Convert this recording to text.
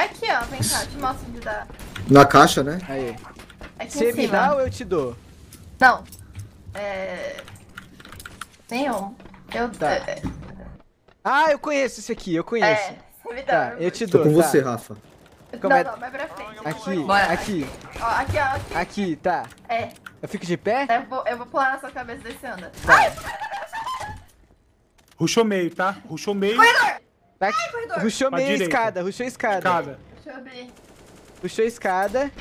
Aqui, ó, vem cá, te mostro onde dá. Na caixa, né? Aí. Aqui Você em me cima. dá ou eu te dou? Não. É. Nenhum. Eu. Tá. É, Ah, eu conheço esse aqui, eu conheço. é, você me dá. Tá, eu te Tô dou. com tá. você, Rafa. como é- Não, não, mais pra frente. Aqui, Bora. aqui, Ó, aqui, ó, aqui. aqui, tá. É. Eu fico de pé? Eu vou, eu vou pular na sua cabeça desse anda. Tá. Ruxou meio, tá? Ruxou meio. Tá aqui. corredor. Ruxou meio a escada, ruxou a escada. Escada. Deixa eu abrir. Puxou a escada.